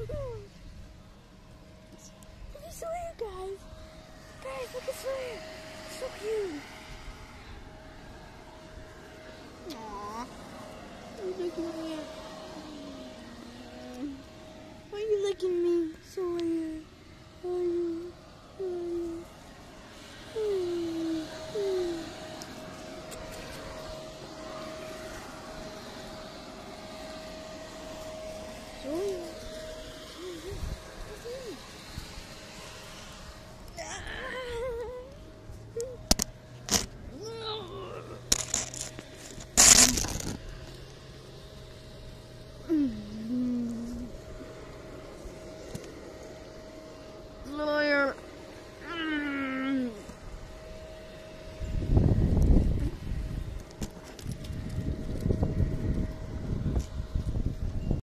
Look at Sawyer, guys. Guys, look at Sawyer. So cute. Aww. Look at me. Why are you looking at me, Sawyer?